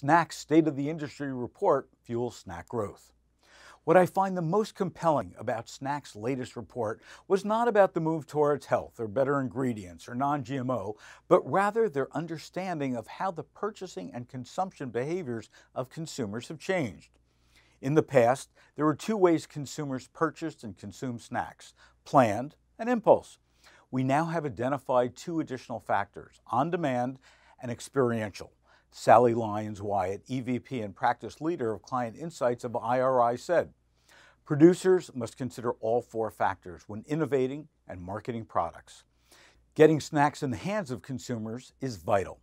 SNAC's State of the Industry report fuels snack growth. What I find the most compelling about SNAC's latest report was not about the move towards health or better ingredients or non GMO, but rather their understanding of how the purchasing and consumption behaviors of consumers have changed. In the past, there were two ways consumers purchased and consumed snacks planned and impulse. We now have identified two additional factors on demand and experiential. Sally Lyons Wyatt, EVP and practice leader of Client Insights of IRI, said Producers must consider all four factors when innovating and marketing products. Getting snacks in the hands of consumers is vital.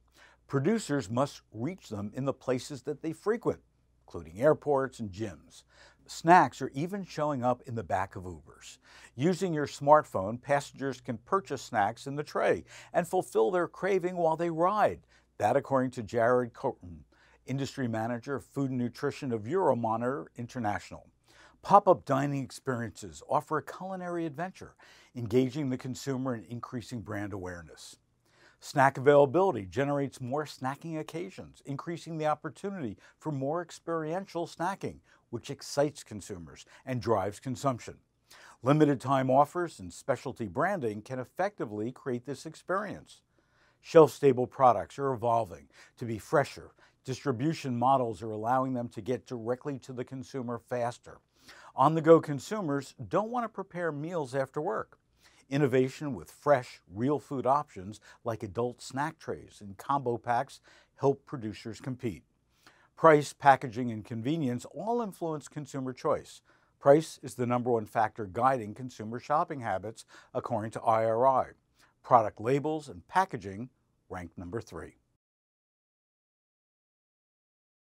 Producers must reach them in the places that they frequent, including airports and gyms. Snacks are even showing up in the back of Ubers. Using your smartphone, passengers can purchase snacks in the tray and fulfill their craving while they ride. That, according to Jared Koerten, industry manager of food and nutrition of Euromonitor International. Pop up dining experiences offer a culinary adventure, engaging the consumer and increasing brand awareness. Snack availability generates more snacking occasions, increasing the opportunity for more experiential snacking, which excites consumers and drives consumption. Limited time offers and specialty branding can effectively create this experience. Shelf stable products are evolving to be fresher. Distribution models are allowing them to get directly to the consumer faster. On the go consumers don't want to prepare meals after work. Innovation with fresh, real food options like adult snack trays and combo packs help producers compete. Price, packaging, and convenience all influence consumer choice. Price is the number one factor guiding consumer shopping habits, according to IRI. Product labels and packaging ranked number three.